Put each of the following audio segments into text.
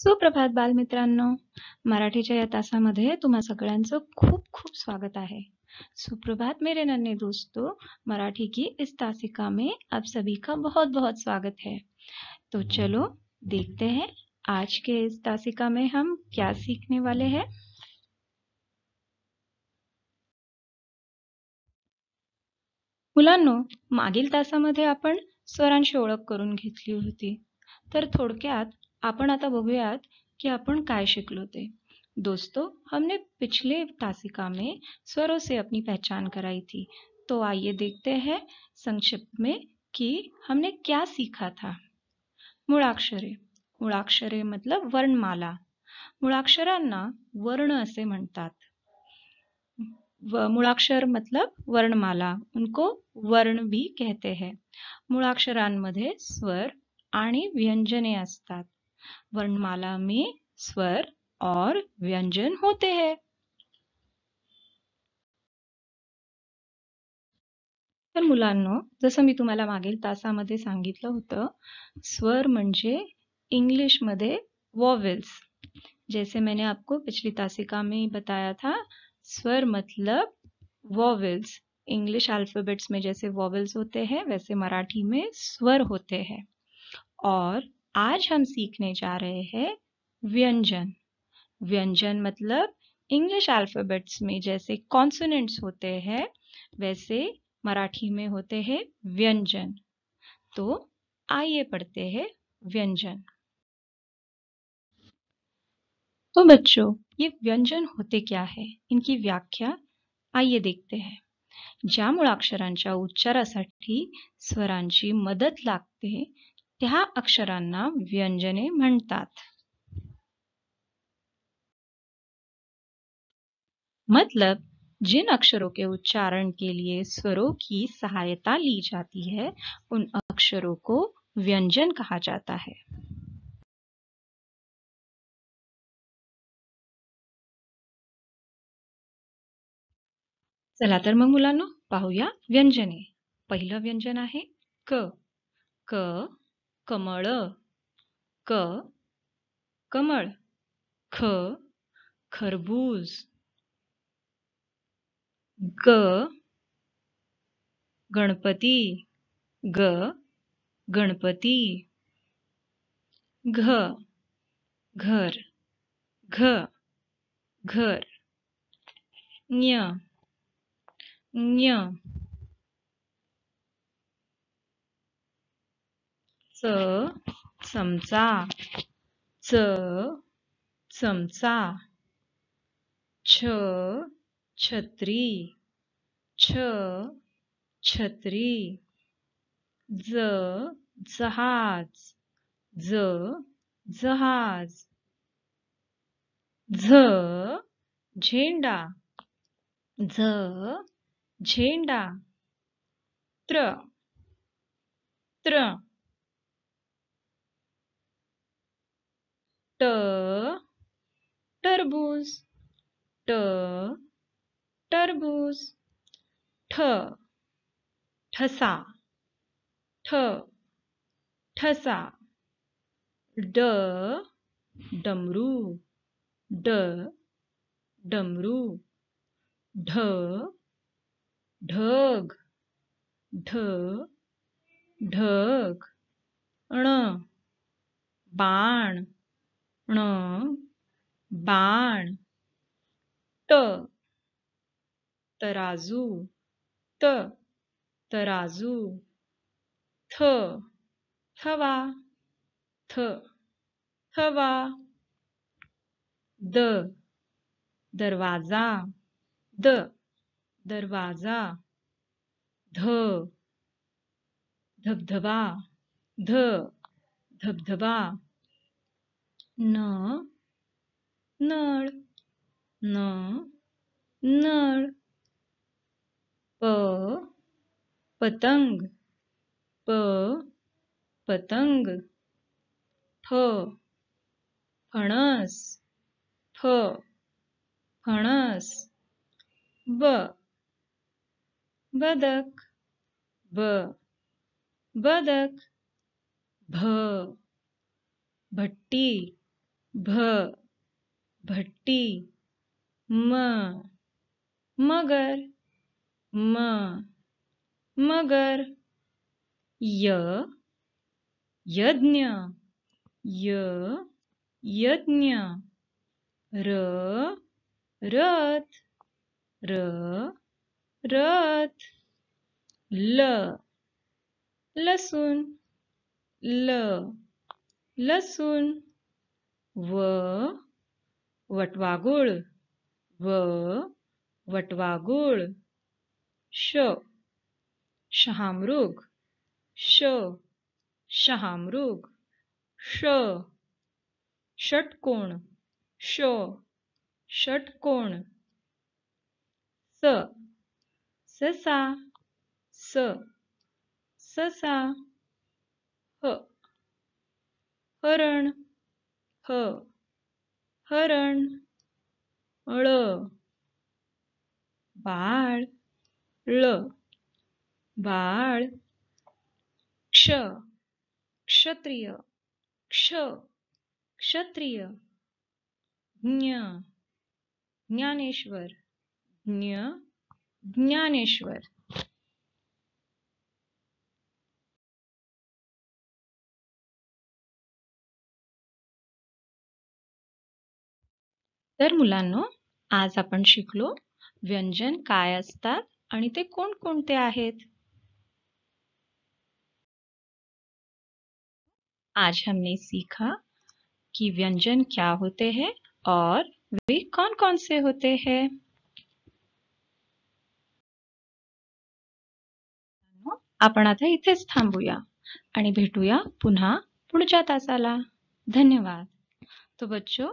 सुप्रभात बालमित्रांनो. मराठीच्या या तासामध्ये तुम्हा सगळ्यांचं खूप खूप स्वागत है सुप्रभात मेरे नन्हे दोस्तों. मराठी की इस तासिका में आप सभी का बहुत बहुत स्वागत है. तो चलो देखते हैं आज के इस तासिका में हम क्या सीखने वाले हैं। मुलांनो, मागील तासामध्ये आपण स्वरांची ओळख करून घेतली होती. तर थोडक्यात आपण आता बघूयात कि अपन काय शिकलो ते. दोस्तों, हमने पिछले तासिका में स्वरों से अपनी पहचान कराई थी. तो आइए देखते हैं संक्षिप्त में कि हमने क्या सीखा था। मुळाक्षरे. मुळाक्षरे मतलब वर्णमाला. मुळाक्षरांना वर्ण असे म्हणतात. मुळाक्षर मतलब वर्णमाला. उनको वर्ण भी कहते हैं. मुळाक्षरांमध्ये स्वर आणि व्यंजने असतात. वर्णमाला में स्वर और व्यंजन होते हैं। तर मुलांनो, जसं मी तुम्हाला मागील तासामध्ये सांगितलं होतं, स्वर म्हणजे इंग्लिशमध्ये वॉवेल्स जैसे मैंने आपको पिछली तासिका में बताया था, स्वर मतलब वॉवेल्स इंग्लिश अल्फाबेट्स में जैसे वॉवेल्स होते हैं, वैसे मराठी में स्वर होते हैं। और आज हम सीखने जा रहे हैं व्यंजन। व्यंजन मतलब इंग्लिश अल्फाबेट्स में जैसे कॉन्सोनेंट्स होते हैं, वैसे मराठी में होते हैं व्यंजन। तो आइए पढ़ते हैं व्यंजन। तो बच्चों, ये व्यंजन होते क्या है? इनकी व्याख्या आइए देखते हैं। ज्या मुळाक्षरांच्या उच्चारासाठी स्वरांची मदत लागते त्या अक्षरांना व्यंजने म्हणतात. मतलब जिन अक्षरों के उच्चारण के लिए स्वरों की सहायता ली जाती है, उन अक्षरों को व्यंजन कहा जाता है। चला तर मग पाहूया व्यंजने. पहिलं व्यंजन आहे क. क कमळ, क, कमळ, ख, खरबूज, ग, गणपती ग, गणपती, घ, घर घ, घर, ञ ञ च चमचा च चमचा छ छत्री छ छत्री ज जहाज ज जहाज झ झेंडा झ झेंडा त्र त्र. ट टरबूज ट टरबूज ठ ठसा ठ ठसा ड डमरू ड डमरू ढ ढग ढ ढग ण बाण ण बाण त तराजू त तराजू थ थवा थ थवा द दरवाजा द दरवाजा ध धबधबा ध धबधबा न, नळ न, नळ, प, पतंग प, पतंग, फ, फणस फ, फणस, ब, बदक ब, बदक, भ, भट्टी भ, भट्टी, म, मगर म, मगर, य, यज्ञ य, यज्ञ, र, रथ र, रथ, ल लसूण ल लसूण व वटवागुळ व वटवागुळ, श. शहामृग श. शहामृग ष षटकोण, श. षटकोण. स. ससा स. ससा, ह. हरण ह हरण ळ बाळ ळ बाळ. क्ष. क्षत्रिय. क्ष. क्षत्रिय. ज्ञ. ज्ञानेश्वर. ज्ञ. ज्ञानेश्वर. तर मुलांनो, आज आपण शिकलो व्यंजन काय असतात आणि ते कोणकोणते आहेत? आज हमने सीखा कि व्यंजन क्या होते हैं और वे कौन कौन से होते हैं। आपण आता इथेच थांबूया आणि भेटूया पुन्हा तासाला. धन्यवाद. तो बच्चों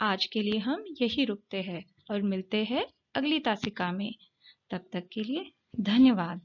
आज के लिए हम यही रुकते हैं और मिलते हैं अगली तासिका में। तब तक के लिए धन्यवाद।